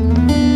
coming,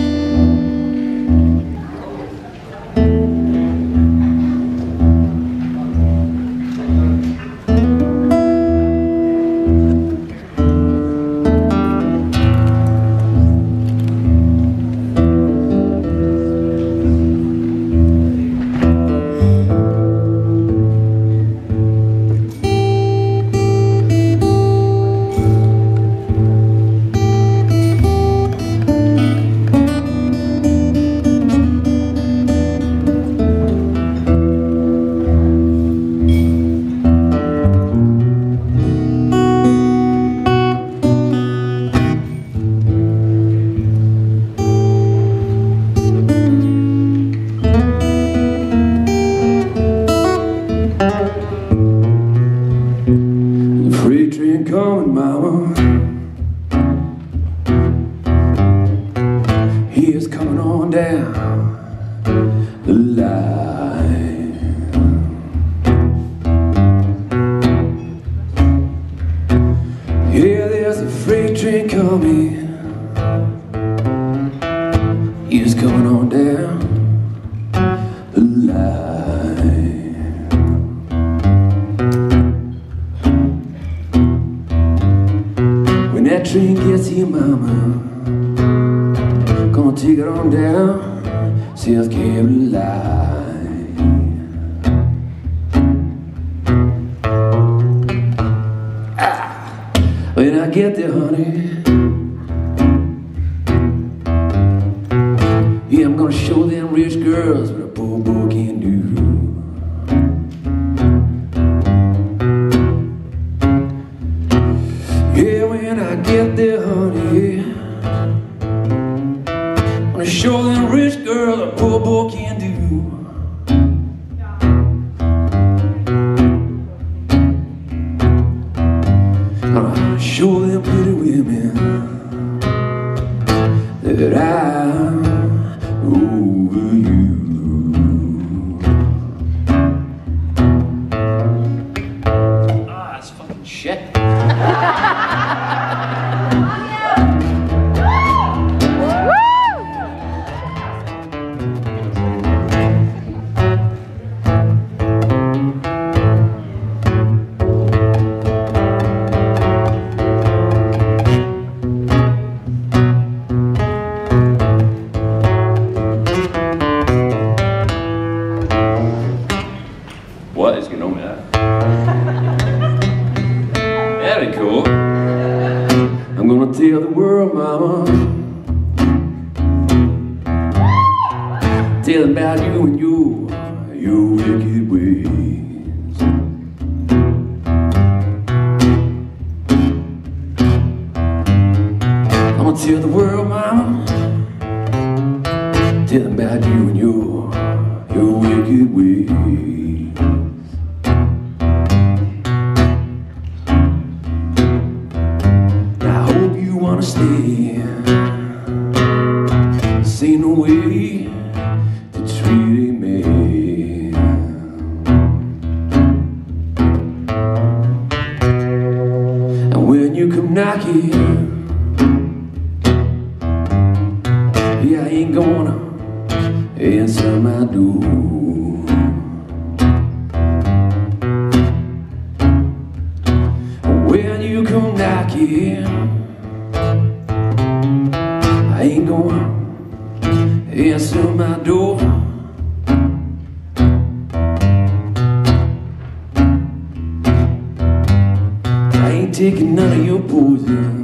coming. He is coming on down the line. When that train gets here, mama, gonna take it on down South Carolina. Ah, when I get there, honey, rich girls what a poor boy can do. Yeah, when I get there, honey, I'm gonna show them rich girl a poor boy can do. Show them pretty women that I'm gonna tell the world, mama. Tell about you and your, your wicked ways. I'm gonna tell the world, mama. Tell about you and your, your wicked ways. See no way to treat me. And when you come knocking, yeah, I ain't gonna answer my door. When you come knocking, I ain't gonna answer my door. I ain't taking none of your poison.